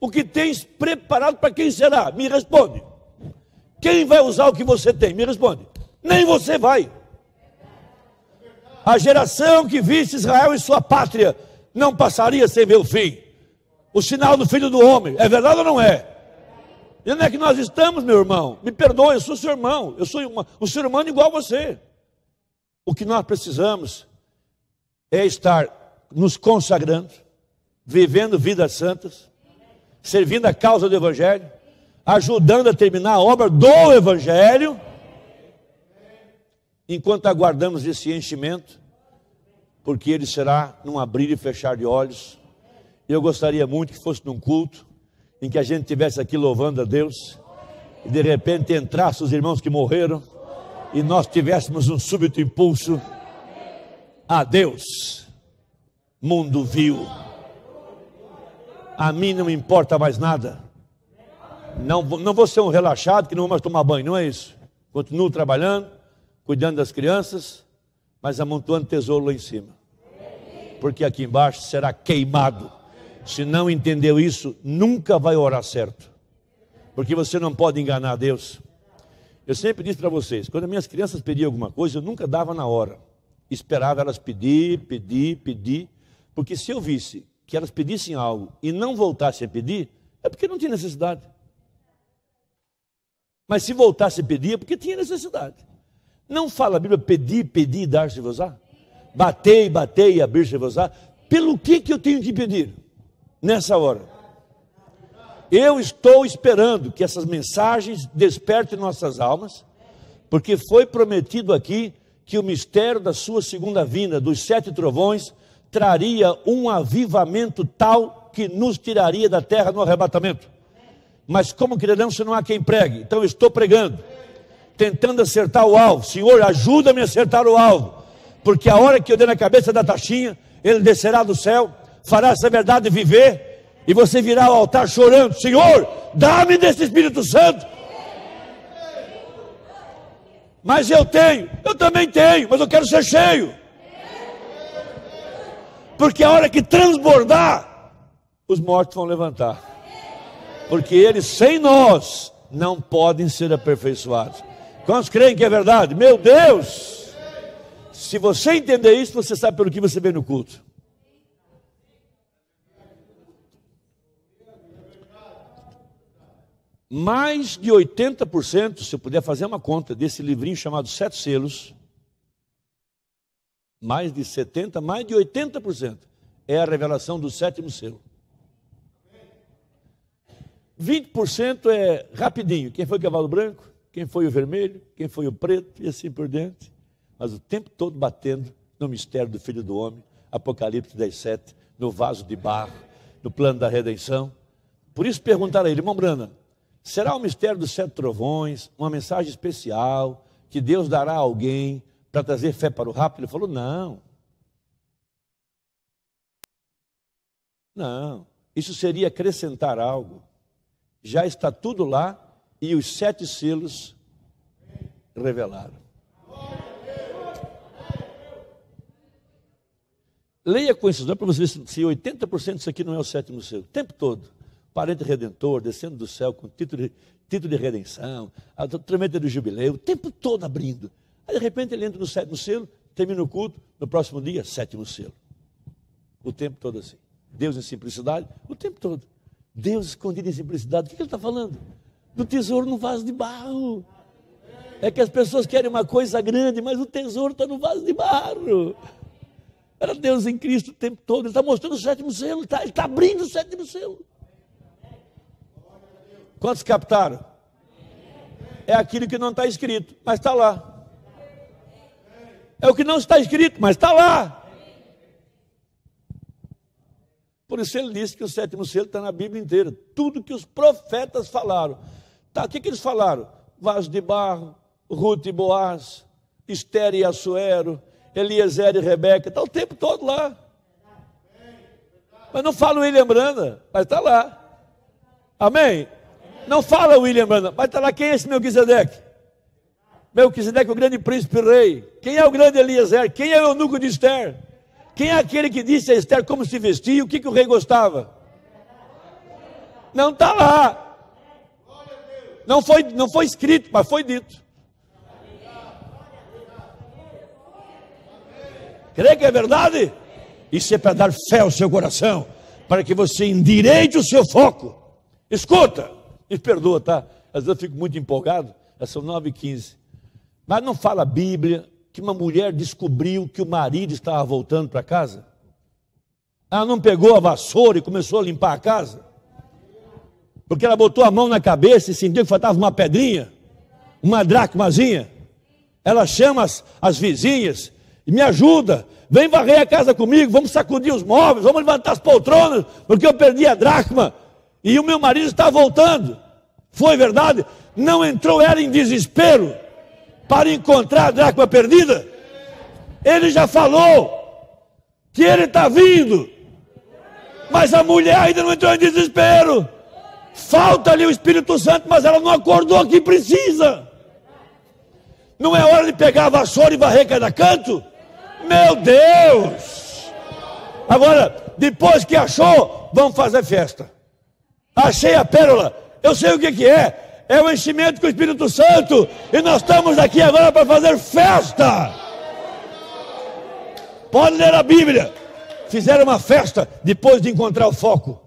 O que tens preparado para quem será? Me responde. Quem vai usar o que você tem? Me responde. Nem você vai. A geração que visse Israel em sua pátria não passaria sem ver o fim. O sinal do filho do homem. É verdade ou não é? E onde é que nós estamos, meu irmão? Me perdoe, eu sou seu irmão. Eu sou uma, um ser humano igual a você. O que nós precisamos é estar nos consagrando, vivendo vidas santas, servindo a causa do Evangelho, ajudando a terminar a obra do Evangelho, enquanto aguardamos esse enchimento, porque ele será num abrir e fechar de olhos. Eu gostaria muito que fosse num culto em que a gente estivesse aqui louvando a Deus, e de repente entrassem os irmãos que morreram, e nós tivéssemos um súbito impulso a Deus. Mundo viu. A mim não importa mais nada. Não, não vou ser um relaxado que não vou mais tomar banho, não é isso. Continuo trabalhando, cuidando das crianças, mas amontoando tesouro lá em cima. Porque aqui embaixo será queimado se não entendeu isso, nunca vai orar certo. Porque você não pode enganar Deus. Eu sempre disse para vocês, quando minhas crianças pediam alguma coisa, eu nunca dava na hora. Esperava elas pedir, pedir, pedir. Porque se eu visse que elas pedissem algo e não voltassem a pedir, é porque não tinha necessidade. Mas se voltasse a pedir, é porque tinha necessidade. Não fala a Bíblia pedir, pedir e dar-se-vos-á? Batei, batei e abrir-se-vos-á. Pelo que, que eu tenho que pedir? nessa hora. Eu estou esperando que essas mensagens despertem nossas almas, porque foi prometido aqui que o mistério da sua segunda vinda, dos sete trovões, traria um avivamento tal que nos tiraria da terra no arrebatamento. Mas como crerão se não há quem pregue? Então estou pregando, tentando acertar o alvo. Senhor, ajuda-me a acertar o alvo, porque a hora que eu der na cabeça da taxinha, ele descerá do céu fará essa verdade viver, e você virá ao altar chorando: Senhor, dá-me desse Espírito Santo. Mas eu tenho, eu também tenho, mas eu quero ser cheio. Porque a hora que transbordar, os mortos vão levantar. Porque eles, sem nós, não podem ser aperfeiçoados. Quantos creem que é verdade? Meu Deus! Se você entender isso, você sabe pelo que você vem no culto. mais de 80%, se eu puder fazer uma conta desse livrinho chamado Sete Selos, mais de 70%, mais de 80% é a revelação do sétimo selo. 20% é rapidinho. Quem foi o cavalo branco? Quem foi o vermelho? Quem foi o preto? E assim por diante. Mas o tempo todo batendo no mistério do Filho do Homem, Apocalipse 17, no vaso de barro, no plano da redenção. Por isso perguntaram a ele, irmão Brana, Será o mistério dos sete trovões, uma mensagem especial que Deus dará a alguém para trazer fé para o rápido? Ele falou: não. Não, isso seria acrescentar algo. Já está tudo lá e os sete selos revelaram. Leia com esses para você ver se 80% disso aqui não é o sétimo selo. O tempo todo parente redentor, descendo do céu com título de, título de redenção, a tremenda do jubileu, o tempo todo abrindo. Aí de repente ele entra no sétimo selo, termina o culto, no próximo dia, sétimo selo. O tempo todo assim. Deus em simplicidade, o tempo todo. Deus escondido em simplicidade. O que ele está falando? Do tesouro no vaso de barro. É que as pessoas querem uma coisa grande, mas o tesouro está no vaso de barro. Era Deus em Cristo o tempo todo. Ele está mostrando o sétimo selo, ele está, está abrindo o sétimo selo. Quantos captaram? É aquilo que não está escrito, mas está lá. É o que não está escrito, mas está lá. Por isso ele disse que o sétimo selo está na Bíblia inteira. Tudo que os profetas falaram. Tá, o que, que eles falaram? Vaso de barro, Ruth e Boaz, Esther e Assuero, Eliezer e Rebeca. Está o tempo todo lá. Mas não fala William Branda, mas está lá. Amém? Não fala William Branham, mas está lá quem é esse Melquisedeque? Melquisedeque, o grande príncipe rei. Quem é o grande Eliezer? Quem é o eunuco de Esther? Quem é aquele que disse a Esther como se vestia? O que, que o rei gostava? Não está lá. Não foi, não foi escrito, mas foi dito. Crê que é verdade? Isso é para dar fé ao seu coração, para que você endireite o seu foco. Escuta, me perdoa, tá? Às vezes eu fico muito empolgado, são 9 e 15 Mas não fala a Bíblia que uma mulher descobriu que o marido estava voltando para casa? Ela não pegou a vassoura e começou a limpar a casa? Porque ela botou a mão na cabeça e sentiu que faltava uma pedrinha, uma dracmazinha. Ela chama as, as vizinhas e me ajuda. Vem varrer a casa comigo, vamos sacudir os móveis, vamos levantar as poltronas, porque eu perdi a dracma e o meu marido está voltando. Foi verdade? Não entrou ela em desespero para encontrar a dracma perdida? Ele já falou que ele está vindo, mas a mulher ainda não entrou em desespero. Falta ali o Espírito Santo, mas ela não acordou que precisa. Não é hora de pegar a vassoura e varrer cada canto? Meu Deus! Agora, depois que achou, vamos fazer festa. Achei a pérola, eu sei o que, que é. É o enchimento com o Espírito Santo. E nós estamos aqui agora para fazer festa. Pode ler a Bíblia. Fizeram uma festa depois de encontrar o foco.